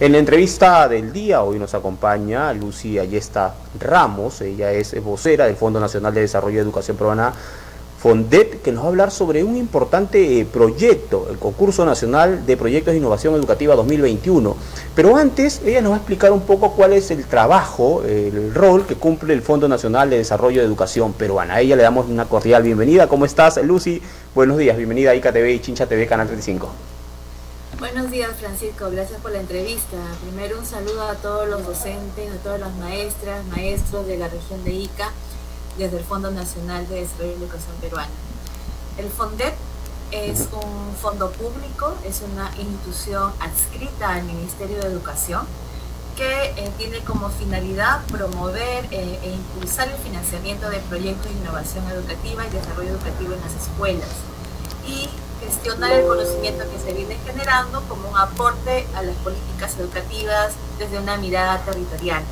En la entrevista del día hoy nos acompaña Lucy Ayesta Ramos, ella es vocera del Fondo Nacional de Desarrollo de Educación Peruana, FONDET, que nos va a hablar sobre un importante eh, proyecto, el Concurso Nacional de Proyectos de Innovación Educativa 2021. Pero antes, ella nos va a explicar un poco cuál es el trabajo, el rol que cumple el Fondo Nacional de Desarrollo de Educación Peruana. A ella le damos una cordial bienvenida. ¿Cómo estás, Lucy? Buenos días, bienvenida a ICA y Chincha TV, Canal 35. Buenos días Francisco, gracias por la entrevista. Primero un saludo a todos los docentes, a todas las maestras, maestros de la región de Ica, desde el Fondo Nacional de Desarrollo de Educación Peruana. El FONDEP es un fondo público, es una institución adscrita al Ministerio de Educación que eh, tiene como finalidad promover eh, e impulsar el financiamiento de proyectos de innovación educativa y desarrollo educativo en las escuelas. Y gestionar el conocimiento que se viene generando como un aporte a las políticas educativas desde una mirada territorial.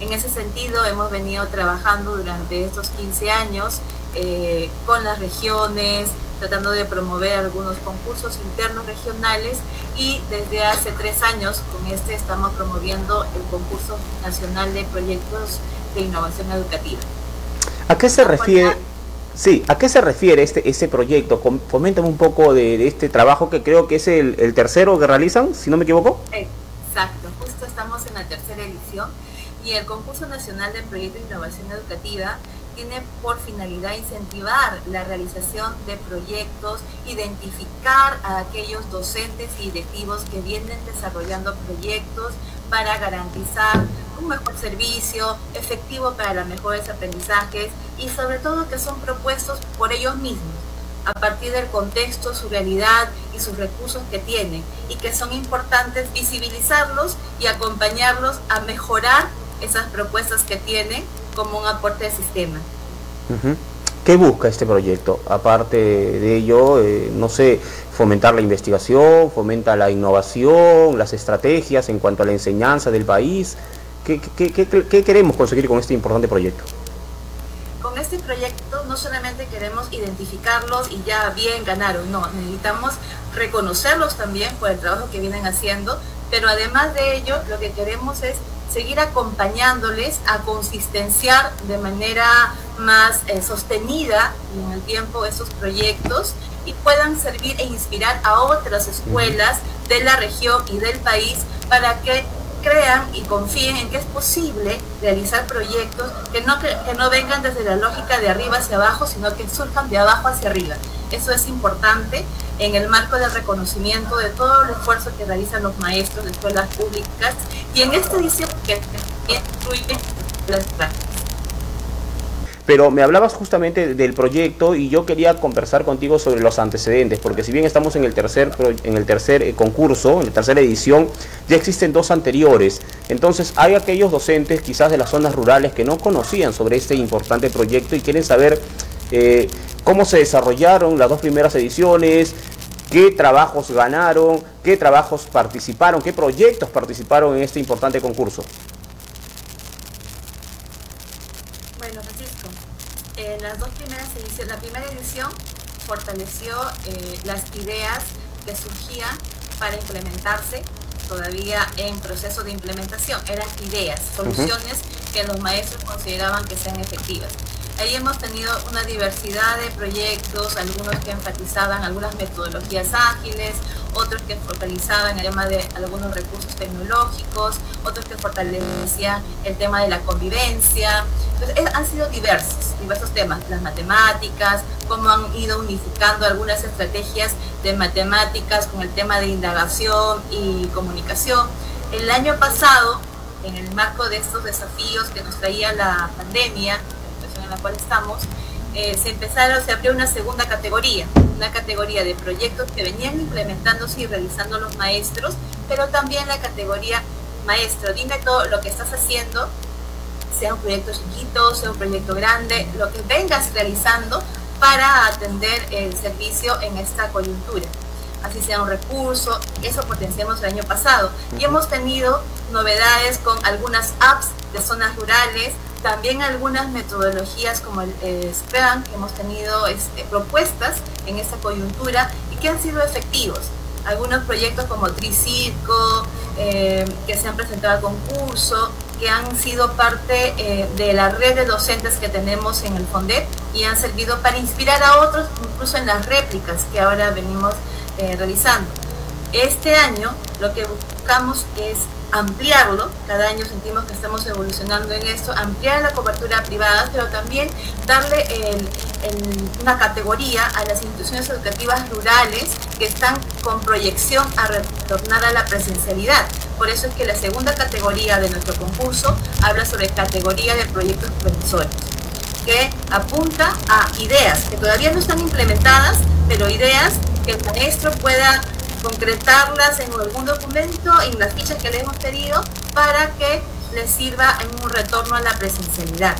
En ese sentido, hemos venido trabajando durante estos 15 años eh, con las regiones, tratando de promover algunos concursos internos regionales y desde hace tres años con este estamos promoviendo el concurso nacional de proyectos de innovación educativa. ¿A qué se refiere? Sí, ¿a qué se refiere este ese proyecto? Coméntame un poco de, este trabajo que creo que es el, tercero que realizan, si no me equivoco. Exacto, justo estamos en la tercera edición y el concurso nacional de proyectos de innovación educativa tiene por finalidad incentivar la realización de proyectos, identificar a aquellos docentes y directivos que vienen desarrollando proyectos para garantizar un mejor servicio, efectivo para los mejores aprendizajes y sobre todo que son propuestos por ellos mismos a partir del contexto, su realidad y sus recursos que tienen y que son importantes visibilizarlos y acompañarlos a mejorar esas propuestas que tienen como un aporte de sistema. ¿Qué busca este proyecto? Aparte de ello, eh, no sé, fomentar la investigación, fomenta la innovación, las estrategias en cuanto a la enseñanza del país. ¿Qué, qué, queremos conseguir con este importante proyecto? Con este proyecto no solamente queremos identificarlos y ya bien ganaron, no, necesitamos reconocerlos también por el trabajo que vienen haciendo, pero además de ello lo que queremos es seguir acompañándoles a consistenciar de manera más eh, sostenida en el tiempo esos proyectos y puedan servir e inspirar a otras escuelas de la región y del país para que crean y confíen en que es posible realizar proyectos que no, que, no vengan desde la lógica de arriba hacia abajo, sino que surjan de abajo hacia arriba. Eso es importante en el marco del reconocimiento de todo el esfuerzo que realizan los maestros de escuelas públicas y en esta edición que incluye las prácticas. Pero me hablabas justamente del proyecto y yo quería conversar contigo sobre los antecedentes, porque si bien estamos en el tercer, en el tercer eh, concurso, en la tercera edición, ya existen dos anteriores. Entonces hay aquellos docentes quizás de las zonas rurales que no conocían sobre este importante proyecto y quieren saber eh, cómo se desarrollaron las dos primeras ediciones, qué trabajos ganaron, qué trabajos participaron, qué proyectos participaron en este importante concurso. en las dos primeras ediciones, la primera edición fortaleció eh, las ideas que surgían para implementarse todavía en proceso de implementación. Eran ideas, soluciones que los maestros consideraban que sean efectivas. Ahí hemos tenido una diversidad de proyectos, algunos que enfatizaban algunas metodologías ágiles, otros que focalizaban el tema de algunos recursos tecnológicos, otros que fortalecían el tema de la convivencia. Entonces, han sido diversos, diversos temas, las matemáticas, cómo han ido unificando algunas estrategias de matemáticas con el tema de indagación y comunicación. El año pasado, en el marco de estos desafíos que nos traía la pandemia, la cual estamos, eh, se empezaron, se abrió una segunda categoría, una categoría de proyectos que venían implementándose y realizando los maestros, pero también la categoría maestro, dime todo lo que estás haciendo, sea un proyecto chiquito, sea un proyecto grande, lo que vengas realizando para atender el servicio en esta coyuntura. Así sea un recurso, eso potenciamos el año pasado. Y hemos tenido novedades con algunas apps de zonas rurales, también algunas metodologías como el eh, Scrum, que hemos tenido este, propuestas en esta coyuntura y que han sido efectivos. algunos proyectos como Tricirco, eh, que se han presentado al concurso, que han sido parte eh, de la red de docentes que tenemos en el FONDEP y han servido para inspirar a otros, incluso en las réplicas que ahora venimos eh, realizando. Este año lo que buscamos es ampliarlo, cada año sentimos que estamos evolucionando en esto, ampliar la cobertura privada, pero también darle una categoría a las instituciones educativas rurales que están con proyección a retornar a la presencialidad. Por eso es que la segunda categoría de nuestro concurso habla sobre categoría de proyectos profesores, que apunta a ideas que todavía no están implementadas, pero ideas que el maestro pueda concretarlas en algún documento, en las fichas que le hemos pedido, para que les sirva en un retorno a la presencialidad.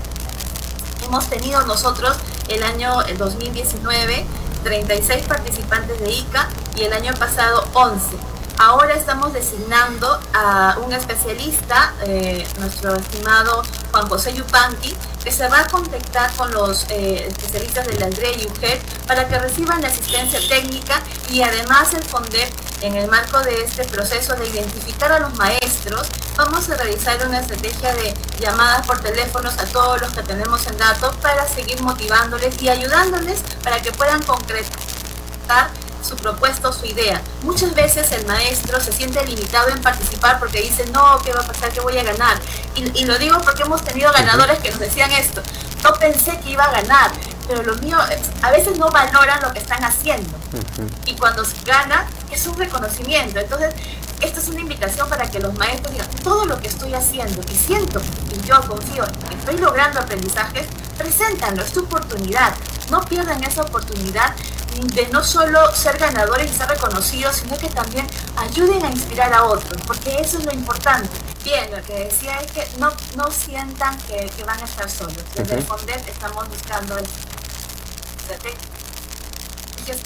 Hemos tenido nosotros el año 2019 36 participantes de ICA y el año pasado 11 Ahora estamos designando a un especialista, eh, nuestro estimado Juan José Yupanqui, que se va a contactar con los eh, especialistas del André y UGER para que reciban la asistencia técnica y además el FONDEP en el marco de este proceso de identificar a los maestros, vamos a realizar una estrategia de llamadas por teléfonos a todos los que tenemos en datos para seguir motivándoles y ayudándoles para que puedan concretar su propuesta o su idea. Muchas veces el maestro se siente limitado en participar porque dice, no, ¿qué va a pasar? ¿Qué voy a ganar? Y, lo digo porque hemos tenido ganadores que nos decían esto. No pensé que iba a ganar, pero lo mío, a veces no valoran lo que están haciendo. Y cuando se gana, es un reconocimiento. Entonces, esta es una invitación para que los maestros digan, todo lo que estoy haciendo y siento y yo confío estoy logrando aprendizajes, preséntanlo, es tu oportunidad. No pierdan esa oportunidad de no solo ser ganadores y ser reconocidos, sino que también ayuden a inspirar a otros, porque eso es lo importante. Bien, lo que decía es que no, no sientan que, van a estar solos. Desde el FONDET estamos buscando estrategias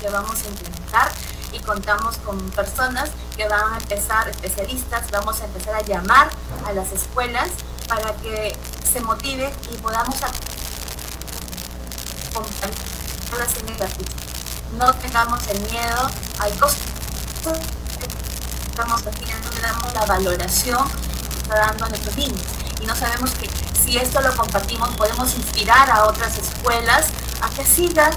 que vamos a implementar y contamos con personas que van a empezar, especialistas, vamos a empezar a llamar a las escuelas para que se motiven y podamos acompañar las no tengamos el miedo, hay cosas que estamos haciendo, le damos la valoración que está dando a nuestros niños. Y no sabemos que si esto lo compartimos podemos inspirar a otras escuelas a que sigan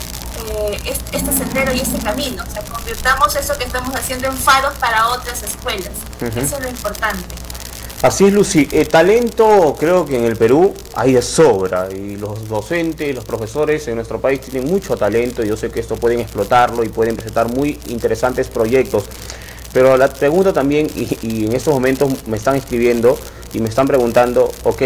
eh, este sendero y este camino. O sea, convirtamos eso que estamos haciendo en faros para otras escuelas. Eso es lo importante. Así es, Lucy. El talento creo que en el Perú hay de sobra y los docentes, los profesores en nuestro país tienen mucho talento y yo sé que esto pueden explotarlo y pueden presentar muy interesantes proyectos. Pero la pregunta también, y, en estos momentos me están escribiendo y me están preguntando, ok,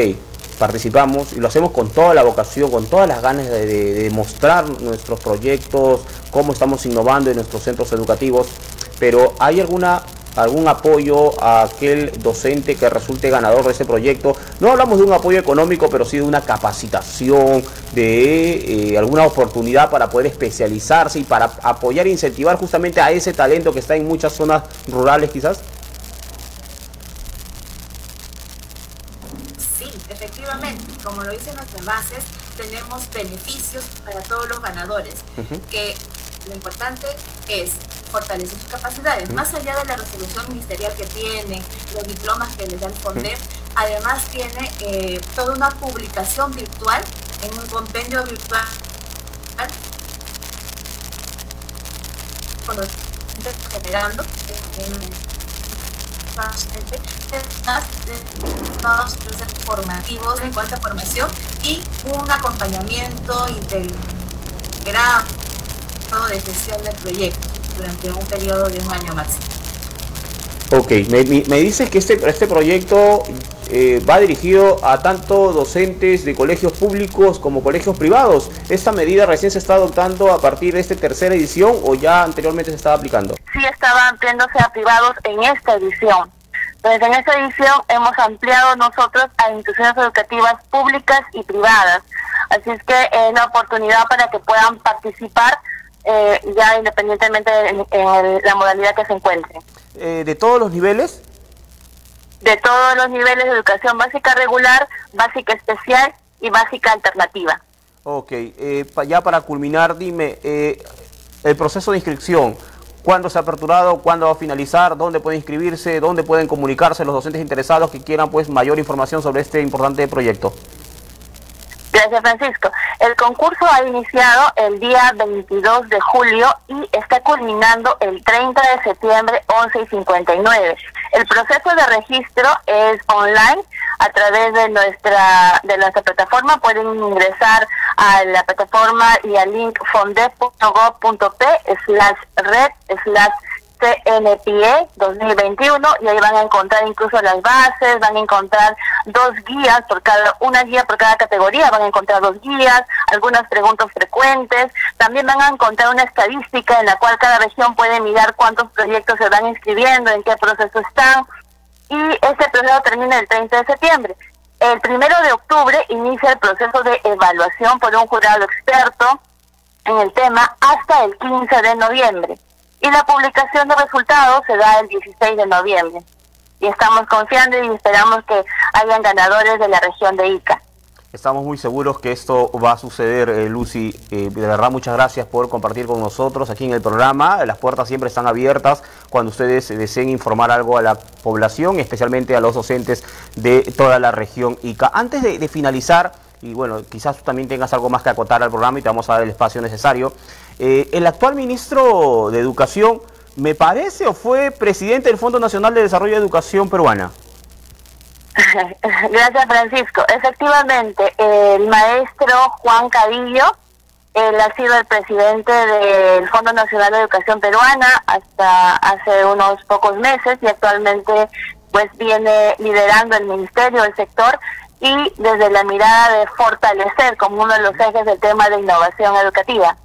participamos y lo hacemos con toda la vocación, con todas las ganas de, mostrar nuestros proyectos, cómo estamos innovando en nuestros centros educativos, pero ¿hay alguna algún apoyo a aquel docente que resulte ganador de ese proyecto. No hablamos de un apoyo económico, pero sí de una capacitación, de eh, alguna oportunidad para poder especializarse y para apoyar e incentivar justamente a ese talento que está en muchas zonas rurales quizás. Sí, efectivamente, como lo dicen nuestras bases, tenemos beneficios para todos los ganadores, que lo importante es fortalecer sus capacidades, más allá de la resolución ministerial que tienen, los diplomas que les da el FONDEP, además tiene eh, toda una publicación virtual en un compendio virtual generando formativos en cuanto a formación y un acompañamiento integrado de gestión del proyecto durante un periodo de un año máximo. Ok, me, me dices que este, este proyecto eh, va dirigido a tanto docentes de colegios públicos como colegios privados. ¿Esta medida recién se está adoptando a partir de esta tercera edición o ya anteriormente se estaba aplicando? Sí, estaba ampliándose a privados en esta edición. Entonces, en esta edición hemos ampliado nosotros a instituciones educativas públicas y privadas. Así es que es la oportunidad para que puedan participar eh, ya independientemente de, la modalidad que se encuentre. Eh, ¿De todos los niveles? De todos los niveles de educación básica regular, básica especial y básica alternativa. Ok, eh, ya para culminar, dime, el proceso de inscripción, cuándo se ha aperturado, cuándo va a finalizar, dónde pueden inscribirse, dónde pueden comunicarse los docentes interesados que quieran pues mayor información sobre este importante proyecto. Gracias, Francisco. El concurso ha iniciado el día 22 de julio y está culminando el 30 de septiembre, 11 y 59. El proceso de registro es online a través de nuestra de nuestra plataforma. Pueden ingresar a la plataforma y al link fonde.gov.p slash red slash CNPE 2021 y ahí van a encontrar incluso las bases, van a encontrar dos guías por cada, una guía por cada categoría, van a encontrar dos guías, algunas preguntas frecuentes, también van a encontrar una estadística en la cual cada región puede mirar cuántos proyectos se van inscribiendo, en qué proceso están. Y este proceso termina el 30 de septiembre. El primero de octubre inicia el proceso de evaluación por un jurado experto en el tema hasta el 15 de noviembre y la publicación de resultados se da el 16 de noviembre. Y estamos confiando y esperamos que hayan ganadores de la región de Ica. Estamos muy seguros que esto va a suceder, eh, Lucy. Eh, de verdad, muchas gracias por compartir con nosotros aquí en el programa. Las puertas siempre están abiertas cuando ustedes deseen informar algo a la población, especialmente a los docentes de toda la región ICA. Antes de finalizar, y bueno, quizás tú también tengas algo más que acotar al programa y te vamos a dar el espacio necesario. Eh, el actual ministro de Educación, ¿me parece o fue presidente del Fondo Nacional de Desarrollo de Educación Peruana? Gracias, Francisco. Efectivamente, el maestro Juan Cadillo, él ha sido el presidente del Fondo Nacional de Educación Peruana hasta hace unos pocos meses y actualmente pues viene liderando el ministerio, el sector, y desde la mirada de fortalecer como uno de los ejes del tema de innovación educativa.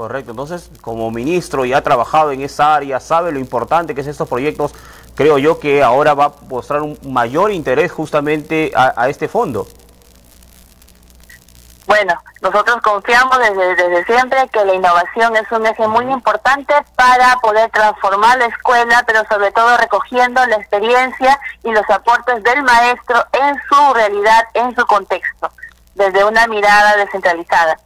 Correcto, entonces como ministro y ha trabajado en esa área, sabe lo importante que es estos proyectos, creo yo que ahora va a mostrar un mayor interés justamente a este fondo. Bueno, nosotros confiamos desde, desde siempre que la innovación es un eje muy importante para poder transformar la escuela, pero sobre todo recogiendo la experiencia y los aportes del maestro en su realidad, en su contexto, desde una mirada descentralizada.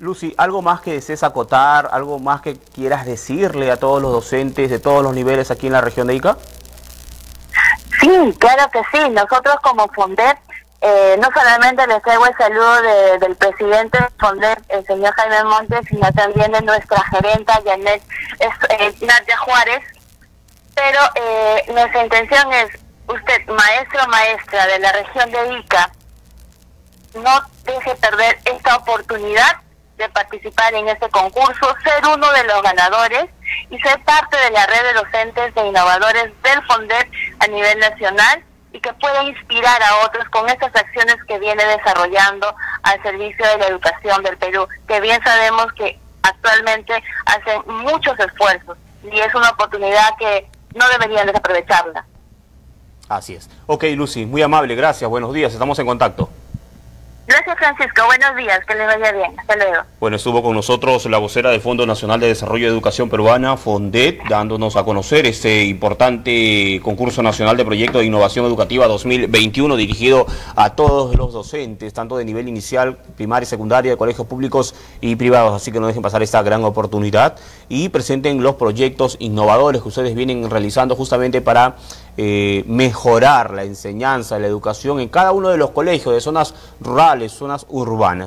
Lucy, ¿algo más que desees acotar, algo más que quieras decirle a todos los docentes de todos los niveles aquí en la región de Ica? Sí, claro que sí. Nosotros como FONDET eh, no solamente les traigo el saludo del presidente Fonder, el señor Jaime Montes, sino también de nuestra gerenta Janet eh, Nadia Juárez. Pero eh, nuestra intención es, usted, maestro o maestra de la región de Ica, no deje perder esta oportunidad de participar en este concurso, ser uno de los ganadores y ser parte de la red de docentes e innovadores del FONDER a nivel nacional y que pueda inspirar a otros con estas acciones que viene desarrollando al servicio de la educación del Perú, que bien sabemos que actualmente hacen muchos esfuerzos y es una oportunidad que no deberían desaprovecharla. Así es. Ok, Lucy, muy amable, gracias, buenos días, estamos en contacto. Gracias, Francisco. Buenos días. Que le vaya bien. Hasta luego. Bueno, estuvo con nosotros la vocera del Fondo Nacional de Desarrollo de Educación Peruana, FONDET, dándonos a conocer este importante concurso nacional de proyecto de innovación educativa 2021 dirigido a todos los docentes, tanto de nivel inicial, primaria y secundaria, de colegios públicos y privados. Así que no dejen pasar esta gran oportunidad y presenten los proyectos innovadores que ustedes vienen realizando justamente para eh, mejorar la enseñanza, la educación en cada uno de los colegios de zonas rurales, zonas urbanas.